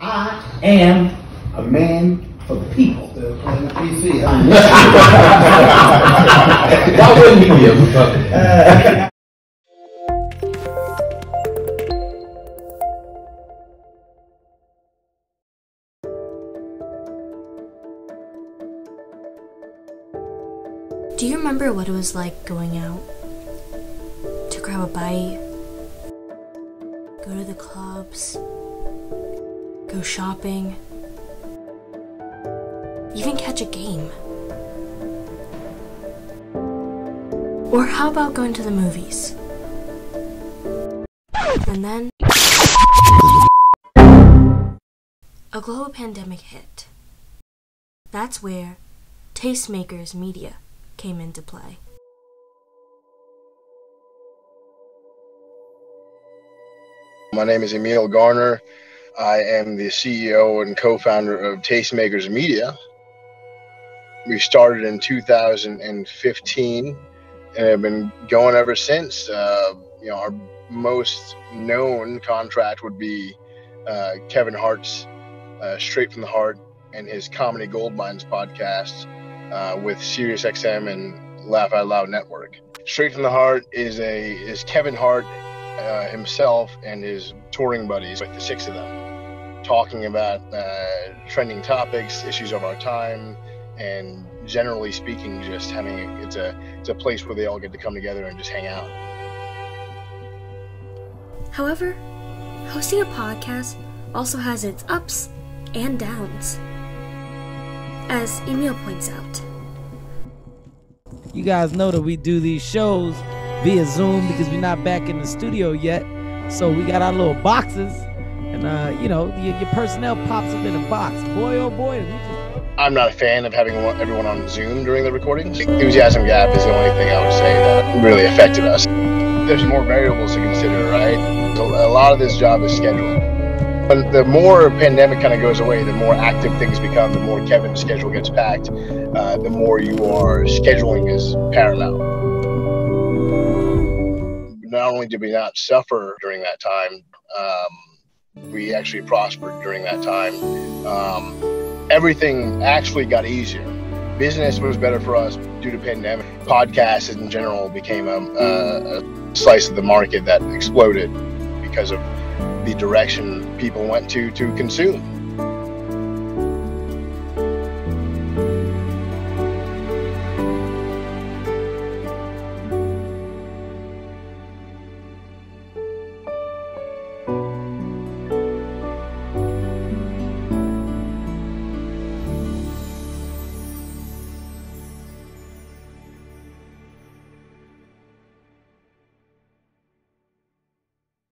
I am a man for the people. Playing the PC, wouldn't he be a Do you remember what it was like going out? To grab a bite, go to the clubs, go shopping, even catch a game. Or how about going to the movies? And then a global pandemic hit. That's where Tastemakers Media came into play. My name is Emil Garner. I am the CEO and co-founder of Tastemakers Media. We started in 2015 and have been going ever since. Uh, you know, our most known contract would be uh, Kevin Hart's uh, Straight from the Hart and his Comedy Gold Minds podcast uh, with SiriusXM and Laugh Out Loud Network. Straight from the Hart is a is Kevin Hart uh, himself and his touring buddies, like the six of them, talking about uh, trending topics, issues of our time, and generally speaking, just having a, it's a it's a place where they all get to come together and just hang out. However, hosting a podcast also has its ups and downs. As Emil points out, You guys know that we do these shows via Zoom because we're not back in the studio yet. So we got our little boxes, and uh, you know, your, your personnel pops up in a box. Boy, oh boy, just I'm not a fan of having everyone on Zoom during the recordings. Enthusiasm gap is the only thing I would say that really affected us. There's more variables to consider, right? So a lot of this job is scheduling. But the more pandemic kind of goes away, the more active things become, the more Kevin's schedule gets packed, uh, the more you are scheduling is paramount. Only did we not suffer during that time, um, we actually prospered during that time. Um, everything actually got easier. Business was better for us due to pandemic. Podcasts in general became a, a, a slice of the market that exploded because of the direction people went to to consume.